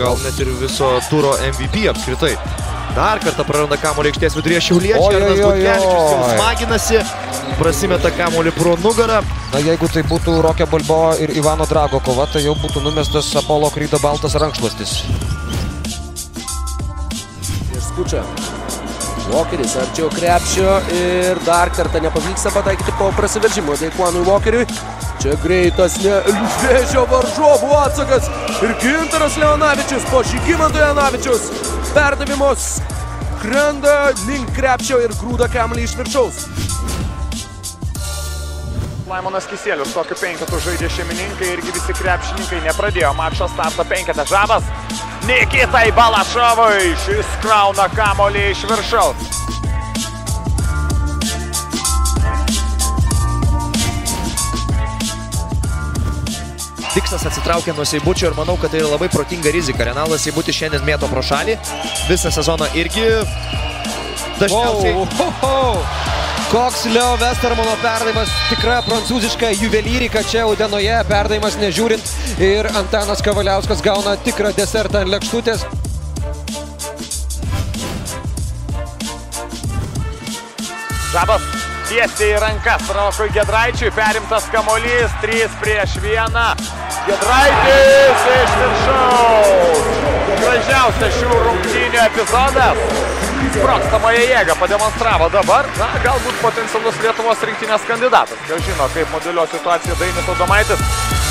gal net ir viso turo MVP apskritai. Dar kartą praranda kamuolį aikštės viduryje Šiauliečiai. Arnas Butkevičius smaginasi, prasimeta kamuolį pro nugarą. Na, jeigu tai būtų Rokė Balbo ir Ivano Drago kova, tai jau būtų numestas Apollo Krydo baltas rankšluostis. Ir skučia. Walkeris arčiau krepšio ir dar kartą nepavyksta pataikyti po prasiveržimo Deikuanui Walkeriui. Čia greitas nevėžio varžovų atsakas ir Gintaras Leonavičius po Žygimanto Janavičius perdavimus krenda link krepšio ir grūda kamuolį iš viršaus. Laimonas Kisėlius tokiu penketu žaidė šeimininkai irgi visi krepšininkai nepradėjo mačo starto penketą žabas. Nikitai Balašovui šis krauna kamolį iš viršaus. Diksas atsitraukė nuo Seibučio ir manau, kad tai yra labai protinga rizika. Renalas Seibutis šiandien mėto pro šalį. Visą sezoną irgi dažniausiai... Wow, ho, ho. Koks Leo Westermano perdavimas, tikra prancūziška juvelyrika čia Udenoje, perdavimas nežiūrint ir Antanas Kavaliauskas gauna tikrą desertą ant lėkštutės. Žabas tiesiai į rankas Rokui Gedraičiui, perimtas kamolys, 3 prieš 1. Gedraitis iš viršaus. Gražiausias šių rungtynių epizodas. Sprogstamąją jėgą pademonstravo dabar, na, galbūt potencialus Lietuvos rinktinės kandidatas. Jau žino, kaip modeliuos situaciją Dainis Adomaitis.